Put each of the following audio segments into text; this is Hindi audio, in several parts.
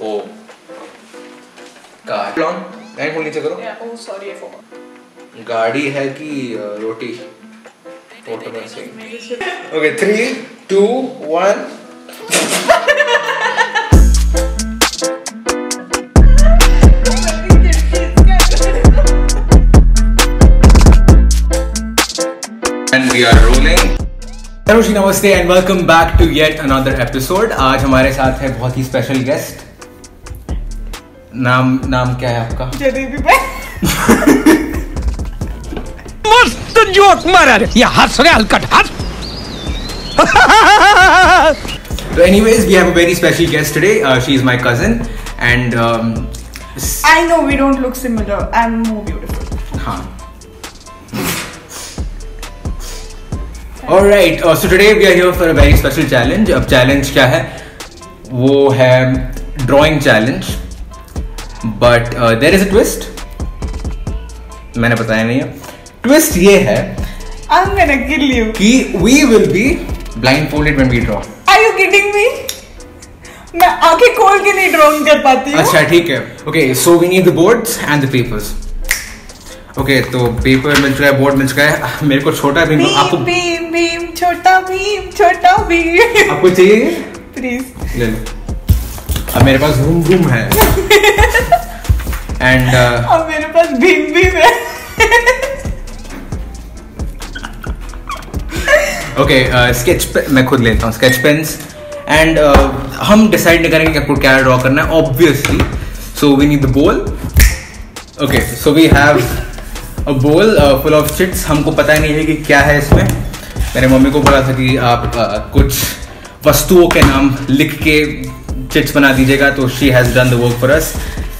ओ। गाड़ी। लॉन्ग लाइन खोल नीचे करो ओ सॉरी फॉर गाड़ी है कि रोटी? फ़ोटो में से okay three two one And we are rolling. Hiroshi, namaste and welcome back to yet another episode. आज हमारे साथ है बहुत ही स्पेशल गेस्ट नाम नाम क्या है आपका? मस्त जोक मारा रे। ये हंस रहे हल्का ठार तो anyways we have a very special guest today she is my cousin and I know we don't look similar I am more beautiful हाँ। Alright, uh, so today we are here for a very special challenge. अब challenge क्या है? वो है drawing challenge. But uh, there is a twist. मैंने बताया नहीं है. Twist ये है I'm gonna kill you. कि we will be blindfolded when we draw. Are you kidding me? मैं आँखें खोल के नहीं ड्राइंग कर पाती हूँ अच्छा ठीक है okay so we need the boards and the papers okay okay, तो पेपर मिल चुका है बोर्ड मिल चुका है। मेरे को छोटा भीम आपको भीम भीम छोटा भीम छोटा भीम आपको चाहिए? प्लीज़ ले लो। अब मेरे पास रूम रूम है। एंड uh, अब मेरे पास भीम भीम है। ओके स्केच मैं खुद लेता हूँ स्केच पेन्स एंड हम डिसाइड नहीं करेंगे कि आपको क्या ड्रॉ करना है obviously so we need the bowl okay so we have bowl full of chits हमको पता नहीं है कि क्या है इसमें। मेरे मम्मी को बोला था कि आप uh, कुछ वस्तुओं के नाम लिख के चिट्स बना दीजिएगा तो she has done the work for us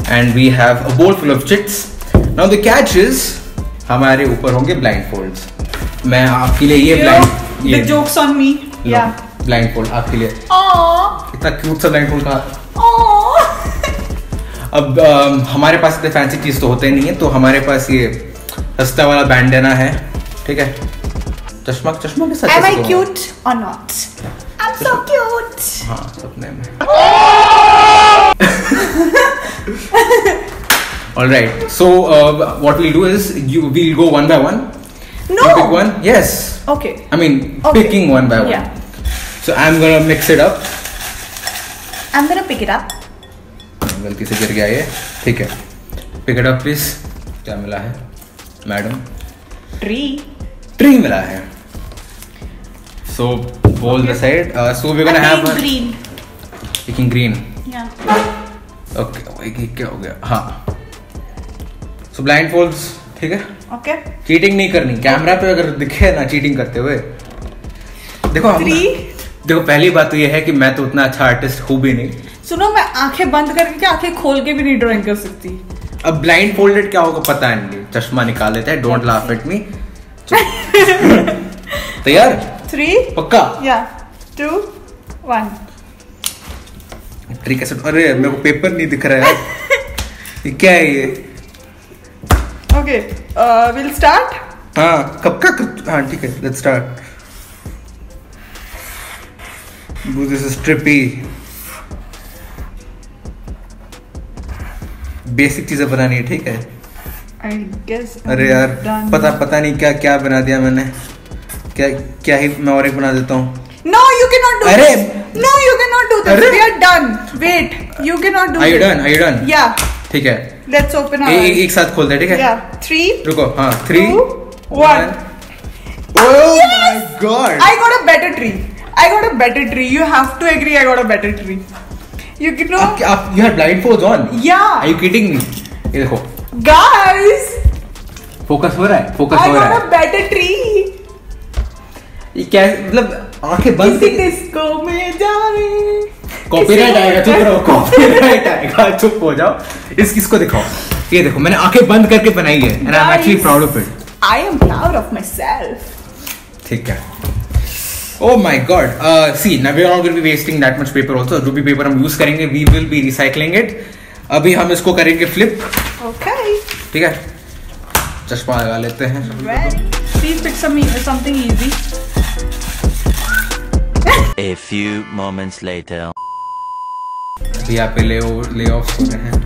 and we have a bowl full of chits now the catch is हमारे ऊपर होंगे ब्लाइंड फोल्ड्स मैं आपके लिए ये ब्लाइंड जोक्स ऑन मी या ब्लाइंड फोल्ड आपके लिए। इतना क्यूट सा ब्लाइंड फोल्ड का अब अम, हमारे पास इतने फैंसी चीज़ तो होते नहीं है तो हमारे पास ये सस्ता वाला बैंडेना है ठीक है चश्मा चश्मा के साथ Am I cute or not? I'm so cute. हाँ सपने में All right. So uh, what we'll do is you we'll go one by one. No. You pick one. Yes. Okay. I mean Okay. picking one by one. Yeah. So I'm gonna mix it up. I'm gonna pick it up. गलती से गिर गया ये ठीक है पिक इट अप प्लीज़ क्या मिला है मैडम। ट्री ट्री मिला है। So bowl the side so we gonna have green. Picking green Yeah. Okay ये क्या हो गया? हाँ। सो ब्लाइंड फोल्ड्स ठीक है? Okay. चीटिंग नहीं करनी। कैमरा पे अगर दिखे ना चीटिंग करते हुए। देखो हम देखो पहली बात तो ये है कि मैं तो उतना अच्छा आर्टिस्ट हूँ भी नहीं। सुनो मैं आँखें बंद करके आँखें खोल के भी नहीं ड्राइंग कर सकती? अब ब्लाइंड फोल्डेड क्या होगा पता नहीं। चश्मा निकाल लेते हैं डोंट लाफ एट मी तैयार? थ्री पक्का? या टू वन ट्री कैसे अरे मेरे को पेपर नहीं दिख रहा है ये क्या है ये? ओके विल स्टार्ट हाँ कब का हाँ ठीक है let's start this is trippy basic चीज़ें बनानी है ठीक है अरे यार पता पता नहीं क्या क्या बना दिया मैंने क्या क्या ही मैं और एक बना देता हूँ नो यू कैन नॉट डू अरे! No you cannot do this this अरे! Done wait you cannot do do Are you done? Are you done? या ठीक है लेट्स ओपन ए- एक साथ खोलते हैं ठीक है या थ्री रुको हाँ three Two, one. Oh my god! I got a better tree. I got a better tree. You have to agree. I got a better tree. You know, आप आप you have blindfolds on? yeah, Are you kidding me? ये देखो guys. फोकस हो रहा है फोकस हो रहा got a है better tree. ये क्या मतलब आँखें बंद किसी डिस्को में जावे कॉपीराइट आएगा चुप रहो कॉपीराइट आएगा चुप हो जाओ इस किसको दिखाओ ये देखो मैंने आँखें बंद करके बनाई है and I am actually. Proud of it I am proud of myself. ठीक है Oh my god. Uh, see, now we are not going to be wasting that much paper also. जो भी पेपर हम यूज़ करेंगे we will be recycling it. अभी हम इसको करेंगे फ्लिप Okay. ठीक है चश्मा लगा लेते हैं please pick some e- something easy. A few moments later. भैया पे ले ले ऑफ़ हो रहे हैं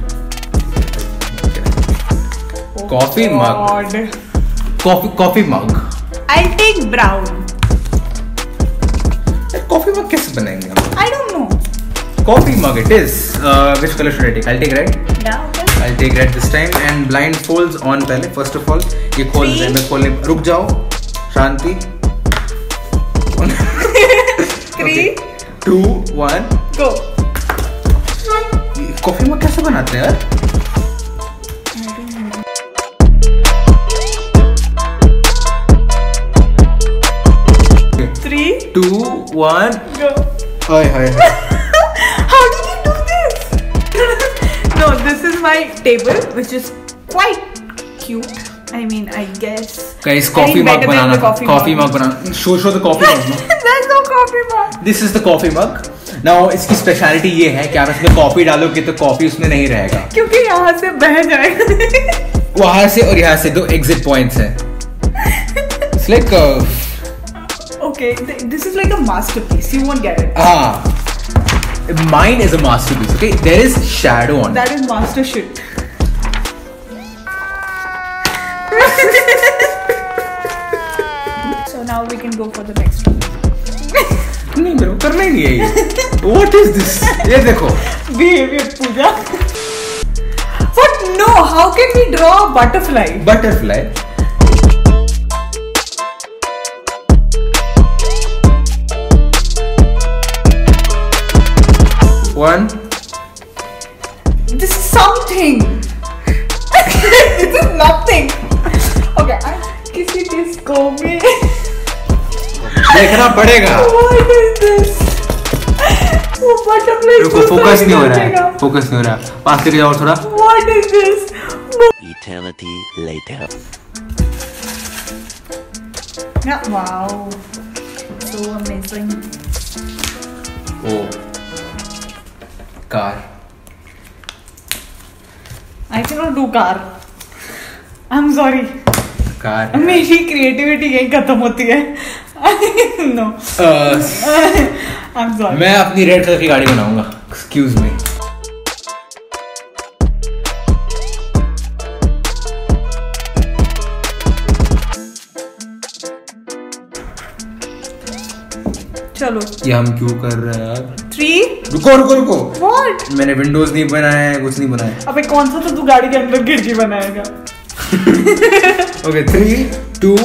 Coffee mug. God. Coffee coffee mug I'll take brown. Mug कैसे बनाएँगे हम? I don't know. Coffee mug it is which colour should I take I take red. I take red this time and blindfolds on पहले फ़र्स्ट ऑफ़ ऑल ये खोल दे मैं खोलने रुक जाओ. शांति. Three, two one go. Coffee mug कैसे बनाते हैं यार? Two one go. हाय हाय How did you do this? no, this is my table, which is quite cute. I mean, I guess. Coffee think mug banana coffee coffee mug. Mug banana show show the coffee mug There's no coffee mug. This is the coffee mug now इसकी स्पेशलिटी ये है कि आप इसमें कॉफ़ी डालोगे तो कॉफ़ी उसमें नहीं रहेगा क्योंकि यहाँ से बह जाएगा वहाँ से और यहाँ से दो एग्जिट पॉइंट्स हैं it's like okay, th- this is like a masterpiece. You won't get it. हाँ mine is a masterpiece okay there is shadow on it That is master shit. so now we can go for the next one. नहीं मेरे को करना ही नहीं है ये what is this ये देखो Behavior puja. But no, how can we draw a butterfly? butterfly one This is something. this is nothing. Okay, I किसी disco में. देखना पड़ेगा What is this? वो butterfly रुको को फोकस नहीं हो रहा समझेगा. है फोकस नहीं हो रहा है पास करके जाओ थोड़ा What is this? Eternity later. Yeah, wow. So amazing. O Car I cannot do car. I'm sorry. Car मेरी क्रिएटिविटी यही खत्म होती है नो I'm sorry. मैं अपनी रेड कलर की गाड़ी बनाऊँगा एक्सक्यूज मी चलो। ये हम क्यों कर रहे हैं यार? थ्री रुको रुको रुको। व्हाट मैंने विंडोज़ नहीं बनाया है कुछ नहीं बनाया। अबे कौन सा तो तू गाड़ी के अंदर खिड़की बनाएगा? ओके थ्री टू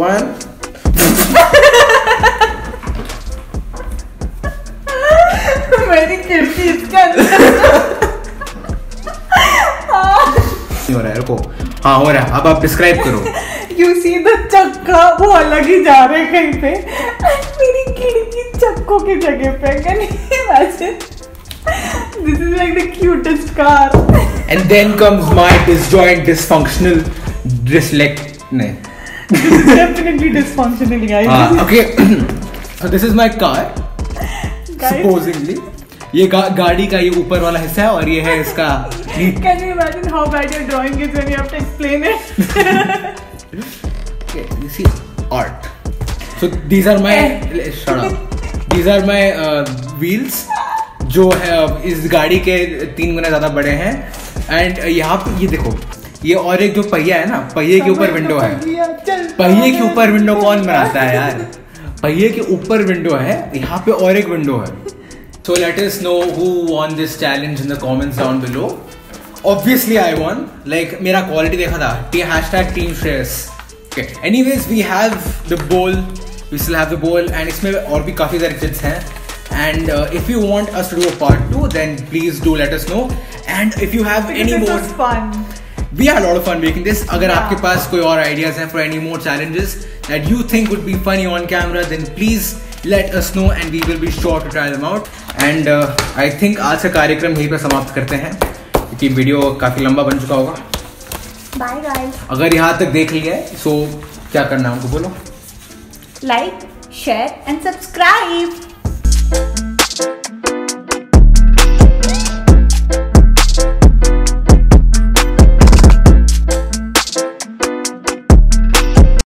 वन मेरी खिड़की इसके अंदर। हो रहा है रुको। हाँ हो रहा है। अब आप डिस्क्राइब करो। यू सी द चक्का वो अलग ही जा रहे कहीं पे। मेरी खिड़की चक्कों की जगह पे can you imagine this is like the cutest car and then comes my disjoint dysfunctional dyslexic नहीं। डेफिनेटली डिसफंक्शनल गाइस हाँ okay so this is my car supposingly ये गा, गाड़ी का ये ऊपर वाला हिस्सा है और ये है इसका Can you imagine how bad your drawing is when you have to explain it? Okay, you see art. So these are my shut up. These are my uh, wheels जो है इस गाड़ी के तीन गुना ज़्यादा बड़े हैं। एंड यहाँ पे ये देखो ये और एक जो पहिया है ना पहिए के ऊपर विंडो है। पहिए के ऊपर विंडो कौन बनाता है यार? पहिए के ऊपर विंडो है यहाँ पे और एक विंडो है। So let us know who won this challenge in the comments down below obviously I won't like मेरा क्वालिटी देखा था. T hashtag team Shreyas anyways we have the bowl we still have the bowl and इसमें और भी काफ़ी सारे चिट्स हैं. And if you want us to do a part two then please do let us know and if you have any more we are lot of fun making this अगर आपके पास कोई और आइडियाज़ हैं for any more challenges that you think would be funny on camera then please let us know and we will be sure to try them out and I think आज का कार्यक्रम यहीं पर समाप्त करते हैं। क्योंकि वीडियो काफ़ी लंबा बन चुका होगा। बाय गाइस अगर यहाँ तक देख लिया है सो क्या करना है उनको बोलो? Like share and subscribe.